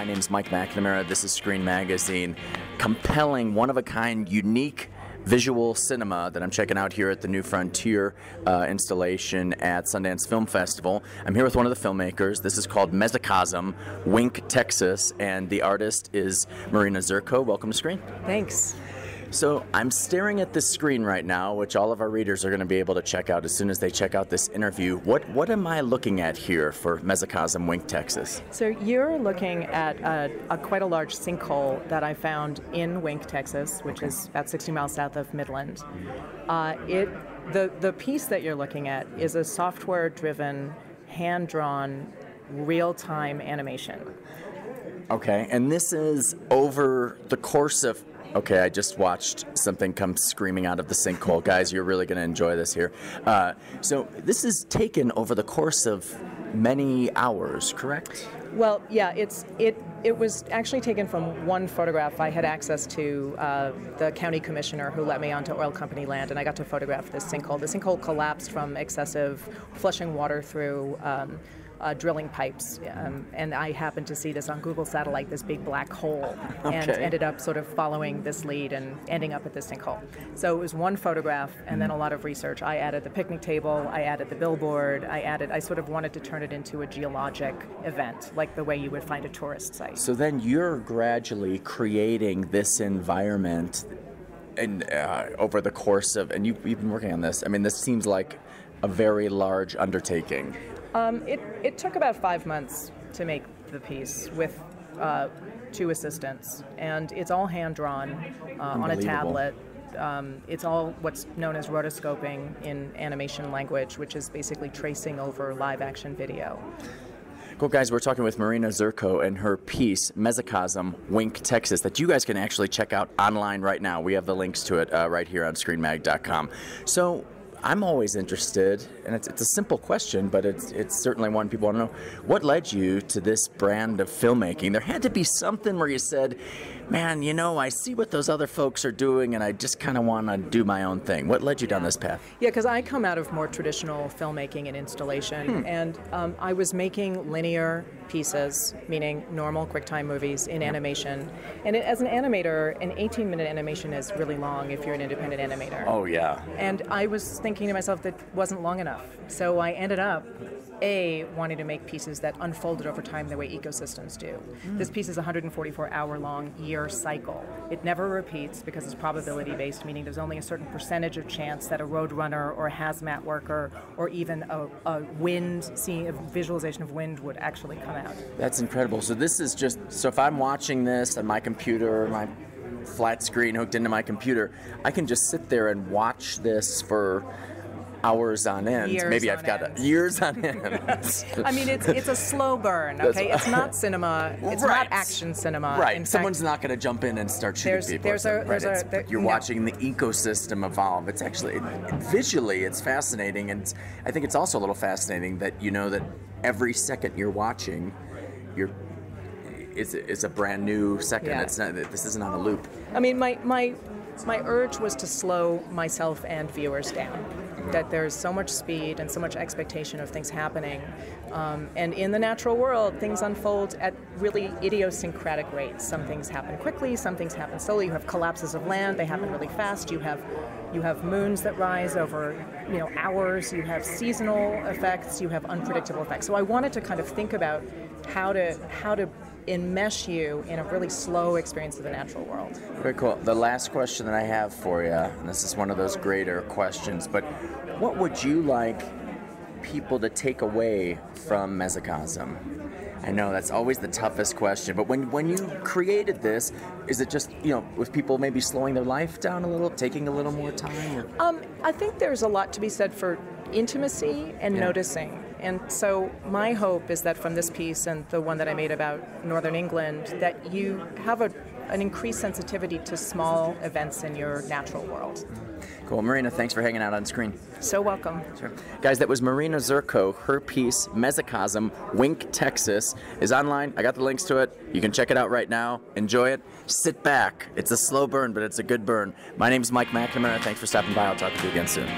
My name is Mike McNamara. This is Screen Magazine. Compelling, one of a kind, unique visual cinema that I'm checking out here at the New Frontier uh, installation at Sundance Film Festival. I'm here with one of the filmmakers. This is called Mesocosm, Wink, Texas, and the artist is Marina Zurkow. Welcome to Screen. Thanks. So I'm staring at this screen right now, which all of our readers are going to be able to check out as soon as they check out this interview. What what am I looking at here for Mesocosm Wink, Texas? So you're looking at a, a quite a large sinkhole that I found in Wink, Texas, which okay. is about 60 miles south of Midland. Uh, it the the piece that you're looking at is a software-driven, hand-drawn, real-time animation. Okay, and this is over the course of Okay, I just watched something come screaming out of the sinkhole. Guys, you're really going to enjoy this here. Uh, so, this is taken over the course of many hours, correct? Well, yeah, it's it. It was actually taken from one photograph. I had access to uh, the county commissioner who let me onto oil company land, and I got to photograph this sinkhole. The sinkhole collapsed from excessive flushing water through. Um, uh, drilling pipes. Um, and I happened to see this on Google Satellite, this big black hole, and okay. ended up sort of following this lead and ending up at this sinkhole. So it was one photograph and then a lot of research. I added the picnic table, I added the billboard, I added, I sort of wanted to turn it into a geologic event, like the way you would find a tourist site. So then you're gradually creating this environment and uh, over the course of, and you, you've been working on this. I mean, this seems like a very large undertaking. Um, it, it took about five months to make the piece with uh, two assistants, and it's all hand drawn uh, on a tablet. Um, it's all what's known as rotoscoping in animation language, which is basically tracing over live action video. Cool, guys. We're talking with Marina Zurkow and her piece, Mesocosm, Wink, Texas, that you guys can actually check out online right now. We have the links to it uh, right here on screenmag.com. So, I'm always interested, and it's, it's a simple question, but it's, it's certainly one people want to know. What led you to this brand of filmmaking? There had to be something where you said, man, you know, I see what those other folks are doing, and I just kind of want to do my own thing. What led you down this path? Yeah, because I come out of more traditional filmmaking and installation, hmm. and um, I was making linear pieces, meaning normal QuickTime movies in animation. And it, as an animator, an 18 minute animation is really long if you're an independent animator. Oh, yeah. And I was thinking to myself that wasn't long enough. So I ended up a, wanting to make pieces that unfolded over time the way ecosystems do. Mm. This piece is a 144 hour long year cycle. It never repeats because it's probability based, meaning there's only a certain percentage of chance that a roadrunner or a hazmat worker or even a, a wind, seeing a visualization of wind would actually come out. That's incredible. So this is just, so if I'm watching this on my computer, my flat screen hooked into my computer, I can just sit there and watch this for hours on end. Years Maybe I've got a, years on end. I mean, it's it's a slow burn. Okay, it's not cinema. It's right. not action cinema. Right. In Someone's fact, not going to jump in and start shooting there's, people. There's a, there's right. a, there, you're no. watching the ecosystem evolve. It's actually it, visually it's fascinating, and I think it's also a little fascinating that you know that every second you're watching, you're is, is a brand new second. Yeah. It's not. This isn't on a loop. I mean, my my my urge was to slow myself and viewers down that there's so much speed and so much expectation of things happening. Um, and in the natural world, things unfold at really idiosyncratic rates. Some things happen quickly, some things happen slowly. You have collapses of land, they happen really fast. You have you have moons that rise over you know hours. You have seasonal effects. You have unpredictable effects. So I wanted to kind of think about how to how to enmesh you in a really slow experience of the natural world. Very cool. The last question that I have for you, and this is one of those greater questions, but what would you like people to take away from Mesocosm? I know that's always the toughest question, but when when you created this, is it just you know with people maybe slowing their life down a little, taking a little more time? Um, I think there's a lot to be said for intimacy and yeah. noticing. And so my hope is that from this piece and the one that I made about Northern England, that you have a, an increased sensitivity to small events in your natural world. Cool. Marina, thanks for hanging out on screen. So welcome. Sure. Guys, that was Marina Zurkow. Her piece, Mesocosm, Wink, Texas, is online. I got the links to it. You can check it out right now. Enjoy it. Sit back. It's a slow burn, but it's a good burn. My name's Mike McNamara. Thanks for stopping by. I'll talk to you again soon.